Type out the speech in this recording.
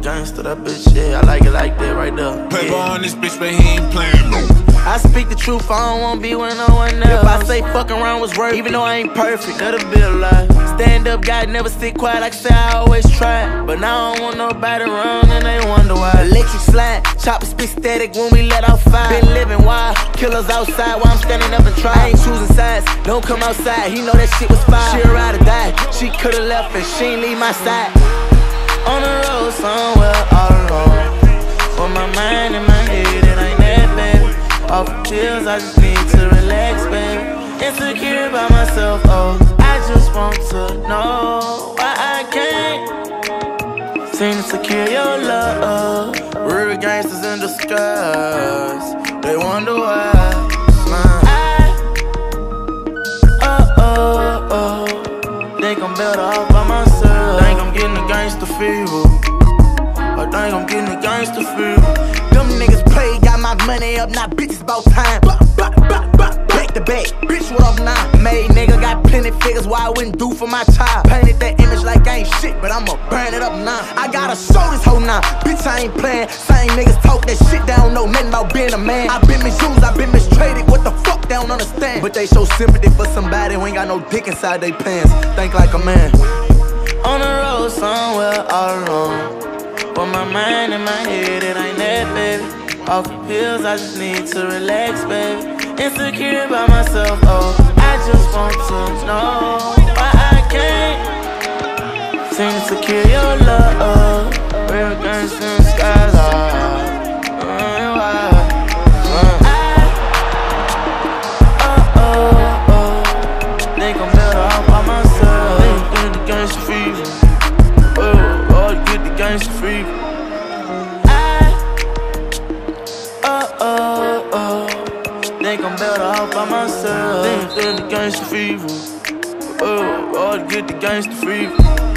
gangster, that bitch, yeah, I like it like that right there. Paper Yeah. on this bitch, but he ain't playing no. I speak the truth, I don't wanna be with no one else. If I say fucking around was worth even though I ain't perfect, that'll be a lie. Stand up, guy, never sit quiet, like I say, I always try. But now I don't want nobody around, and they wonder why. Electric slide, chopper spit static when we let off fire. Been living wild, killers outside while I'm standing up and try. I ain't choosing sides, don't come outside, he know that shit was fire. She ride or die, she could've left and she ain't leave my side. On the road I just need to relax, baby. Insecure about myself, oh. I just want to know why I can't seem to secure your love. Real gangsters in disguise, they wonder why. I, oh, oh, oh. Think I'm better off by myself. Think I'm getting the gangster fever. I think I'm getting the gangster fever. Them niggas play, got my money up, now bitches about time. Bitch, what up now? Made nigga got plenty figures, why I wouldn't do for my child. Painted that image like I ain't shit, but I'ma burn it up now. I gotta show this hoe now, bitch, I ain't playing. Same niggas talk that shit, they don't know nothing about being a man. I been misused, I been mistreated, what the fuck they don't understand? But they show sympathy for somebody who ain't got no dick inside they pants. Think like a man. On the road somewhere all alone. With my mind in my head, it ain't that, baby. Off the pills, I just need to relax, baby. Insecure about myself, oh. I just want to know why I can't seem to secure your love. Oh. Real skyline. Mm, oh, mm, uh, by. Uh, uh, think I'm getting the gangsta fever. Oh, I, oh, oh. Off by myself. Getting the gangsta fever. Oh, oh, get the gangsta fever.